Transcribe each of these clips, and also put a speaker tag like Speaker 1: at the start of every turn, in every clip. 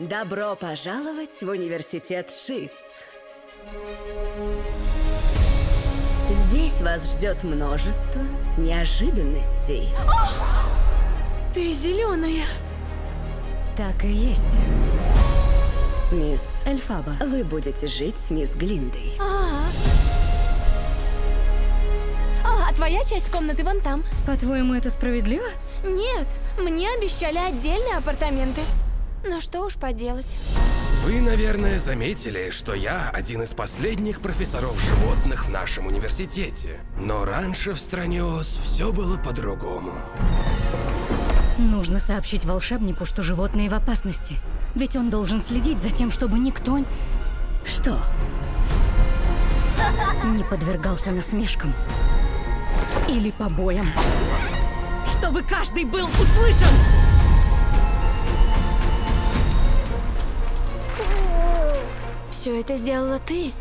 Speaker 1: Добро пожаловать в университет ШИС. Здесь вас ждет множество неожиданностей.
Speaker 2: Ты зеленая.
Speaker 3: Так и есть.
Speaker 1: Мисс,
Speaker 3: Эльфаба.
Speaker 1: вы будете жить с мисс Глиндой.
Speaker 2: А, а твоя часть комнаты вон там.
Speaker 3: По-твоему, это справедливо?
Speaker 2: Нет, мне обещали отдельные апартаменты. Ну что уж поделать.
Speaker 4: Вы, наверное, заметили, что я один из последних профессоров животных в нашем университете. Но раньше в стране Оз все было по-другому.
Speaker 3: Нужно сообщить волшебнику, что животные в опасности. Ведь он должен следить за тем, чтобы никто
Speaker 1: Что?
Speaker 3: не подвергался насмешкам. Или побоям. Чтобы каждый был услышан!
Speaker 2: Все это сделала ты.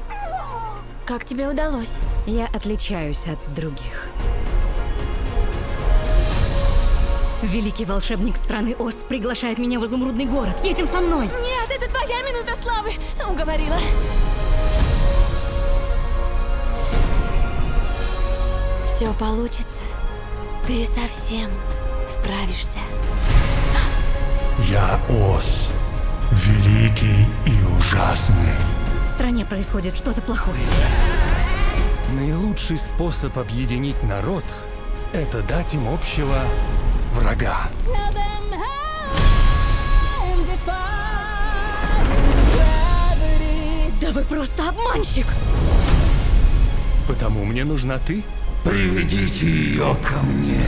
Speaker 2: Как тебе удалось?
Speaker 3: Я отличаюсь от других. Великий волшебник страны Оз приглашает меня в изумрудный город. Едем со мной!
Speaker 2: Нет, это твоя минута славы. Уговорила. Все получится. Ты совсем справишься.
Speaker 5: Я Оз, великий и ужасный.
Speaker 3: В стране происходит что-то плохое.
Speaker 6: Наилучший способ объединить народ – это дать им общего врага.
Speaker 3: Да вы просто обманщик!
Speaker 6: Потому мне нужна ты.
Speaker 5: Приведите ее ко мне.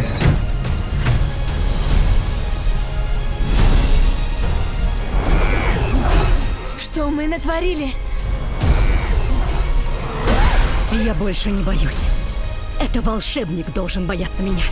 Speaker 2: Натворили?
Speaker 3: Я больше не боюсь. Это волшебник должен бояться меня.